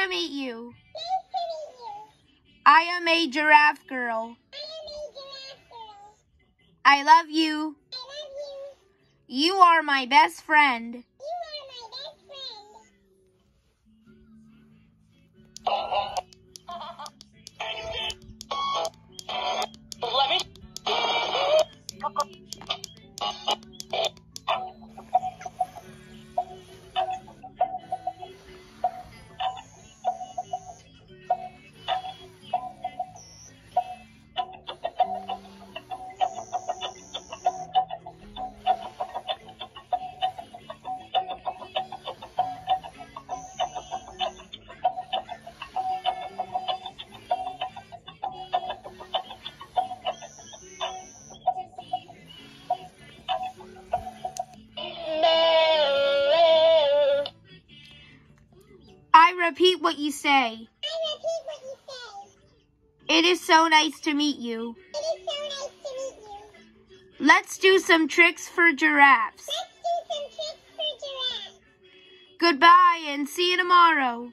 Hello. Hello. Nice to meet you. Nice to meet you. I am a giraffe girl. I am a giraffe girl. I love you. I love you. You are my best friend. You are my best friend. Let me. I repeat what you say. I repeat what you say. It is so nice to meet you. It is so nice to meet you. Let's do some tricks for giraffes. Let's do some tricks for giraffes. Goodbye and see you tomorrow.